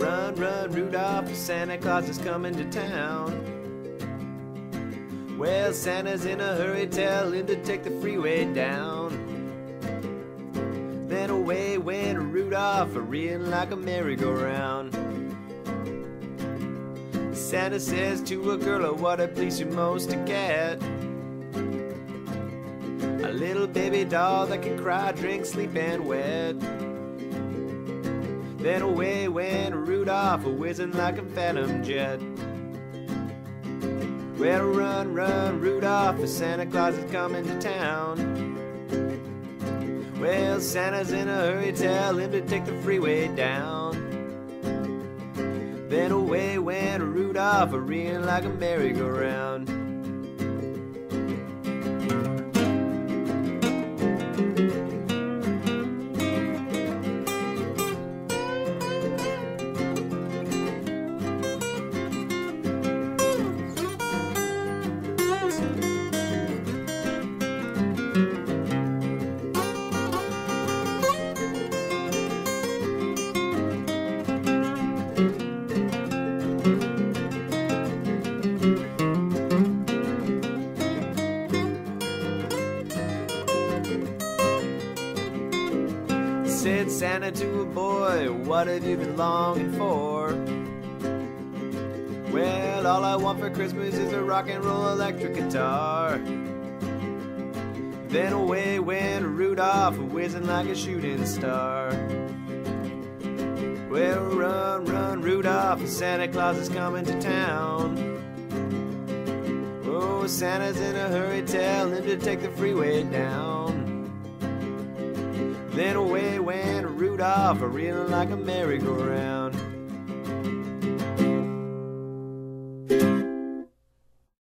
Rudolph, Santa Claus is coming to town. Well, Santa's in a hurry, tell him to take the freeway down. Then away went Rudolph, a reeling like a merry-go-round. Santa says to a girl, oh, what it please you most to get? A little baby doll that can cry, drink, sleep, and wet. Then away went Rudolph, a whizzing like a phantom jet. Well, run, run, Rudolph, for Santa Claus is coming to town. Well, Santa's in a hurry, tell him to take the freeway down. Then away went Rudolph, a reeling like a merry-go-round. Said Santa to a boy, what have you been longing for? Well, all I want for Christmas is a rock and roll electric guitar. Then away went Rudolph, whizzing like a shooting star. Well, run, run, Rudolph, Santa Claus is coming to town. Oh, Santa's in a hurry, tell him to take the freeway down. Then away went Rudolph, reeling like a merry-go-round.